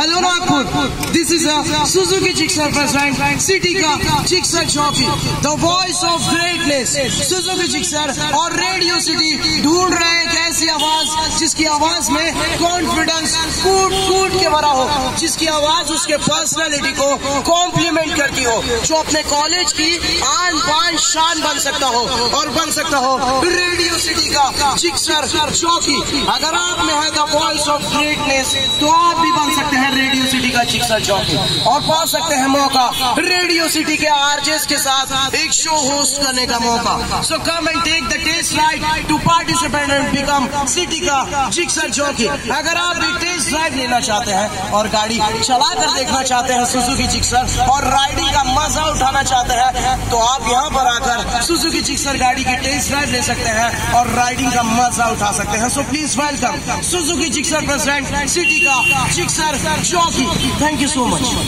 Hello راکھوڑ this is Suzuki Gixxer present city کا Gixxer چوکی the voice of greatness Suzuki Gixxer اور radio city ڈھونڈ رہے ہیں ایک ایسی آواز جس کی آواز میں کانفیڈنس کوٹ کوٹ کے بھرا ہو جس کی آواز اس کے پرسنالٹی کو کمپلیمنٹ کرتی ہو جو اپنے کالج کی آن پان شان بن سکتا ہو اور بن سکتا ہو ریڈیو سٹی کا چکسر چوکی اگر آپ وائس آف گریٹنس تو آپ بھی بن سکتے ہیں ریڈیو سٹی کا چکسا چوکی اور پا سکتے ہیں موقع ریڈیو سٹی کے آر جیس کے ساتھ ایک شو ہوسٹ کرنے کا موقع. So come and take the take participant and become city ka jigsaw jockey. Agar aap bhi test drive lena chahte hain aur gaadi chala kar dekhna chahte hain Suzuki Jigsaw اور riding کا مزہ اٹھانا چاہتے ہیں تو آپ یہاں پر آ کر سوزوکی جکسر گاڑی کی ٹیسٹ ڈرائیو لے سکتے ہیں اور رائڈنگ کا مزہ اٹھا سکتے ہیں so please welcome Suzuki Gixxer president city کا جکسر چوکی تھینک یو سو مچ